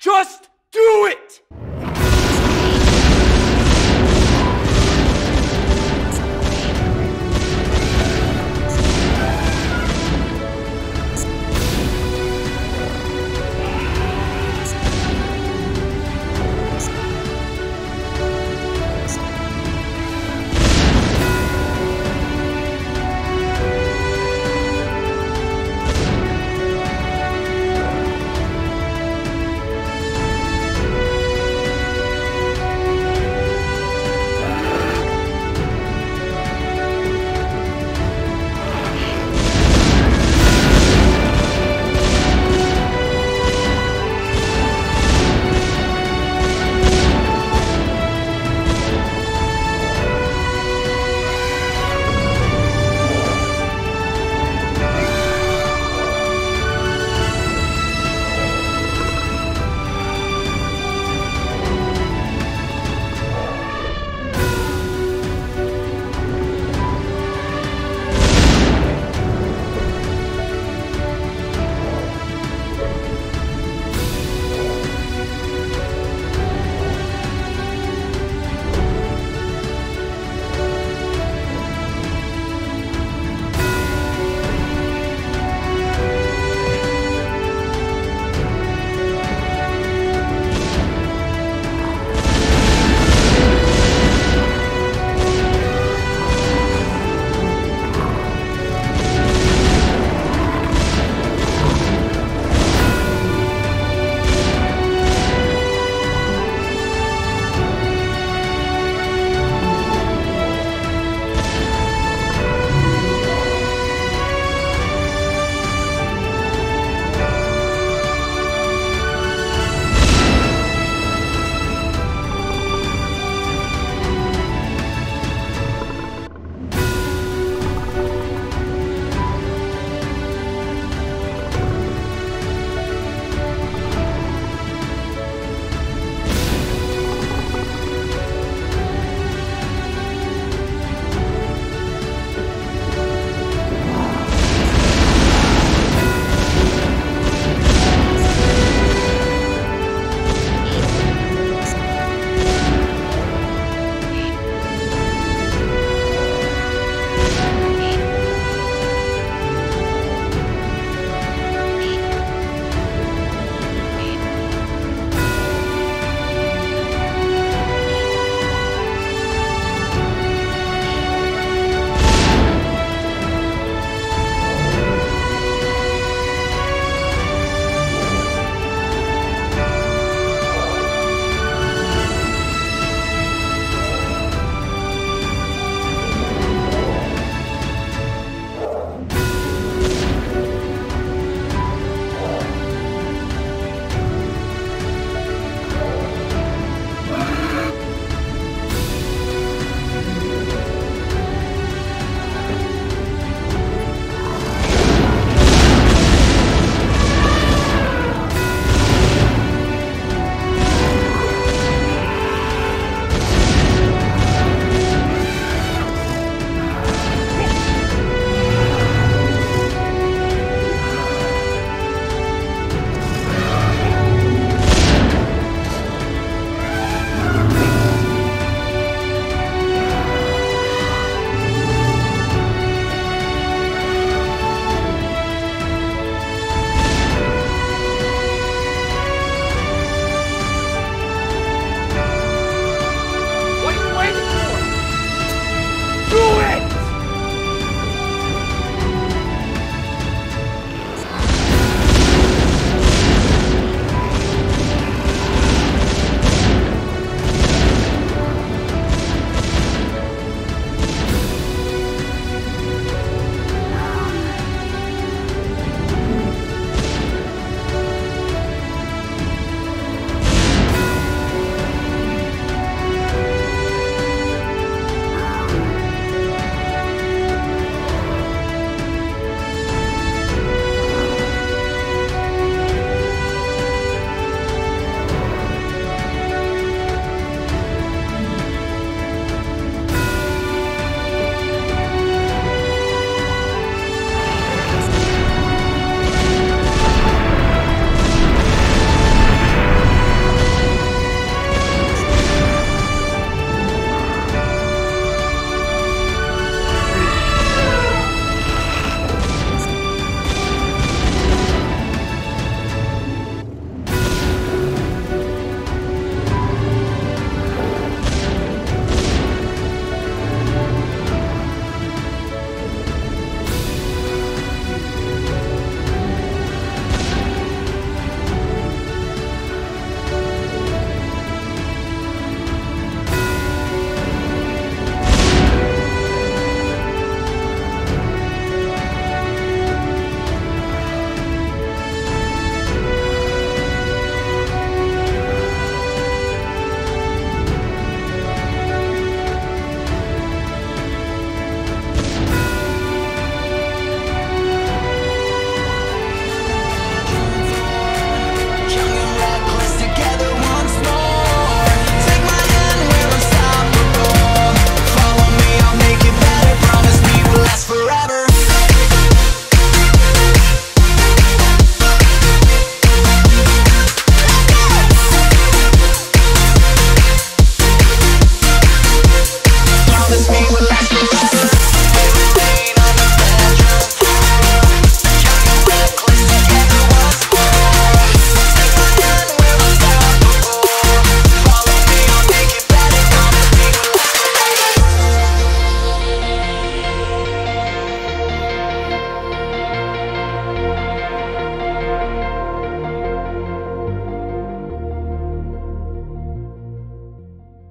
Just do it!